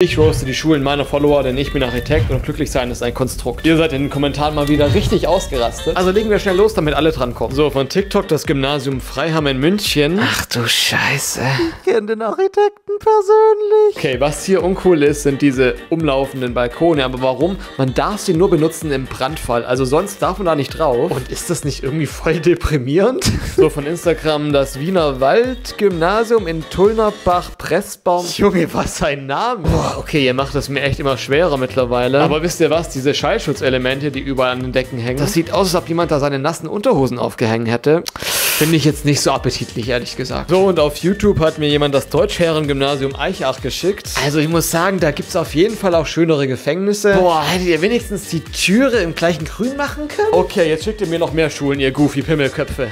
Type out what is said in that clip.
Ich roaste die Schulen meiner Follower, denn ich bin Architekt und glücklich sein ist ein Konstrukt. Ihr seid in den Kommentaren mal wieder richtig ausgerastet. Also legen wir schnell los, damit alle drankommen. So, von TikTok das Gymnasium Freiham in München. Ach du Scheiße. Ich kenne den Architekten persönlich. Okay, was hier uncool ist, sind diese umlaufenden Balkone. Aber warum? Man darf sie nur benutzen im Brandfall. Also sonst darf man da nicht drauf. Und ist das nicht irgendwie voll deprimierend? So, von Instagram das Wiener Waldgymnasium in Tullnerbach-Pressbaum. Junge, was ein Name. Boah, okay, ihr macht es mir echt immer schwerer mittlerweile. Aber wisst ihr was? Diese Schallschutzelemente, die überall an den Decken hängen, das sieht aus, als ob jemand da seine nassen Unterhosen aufgehängt hätte. Finde ich jetzt nicht so appetitlich, ehrlich gesagt. So, und auf YouTube hat mir jemand das Deutschherren-Gymnasium Eichach geschickt. Also ich muss sagen, da gibt es auf jeden Fall auch schönere Gefängnisse. Boah, hättet ihr wenigstens die Türe im gleichen Grün machen können? Okay, jetzt schickt ihr mir noch mehr Schulen, ihr Goofy-Pimmelköpfe.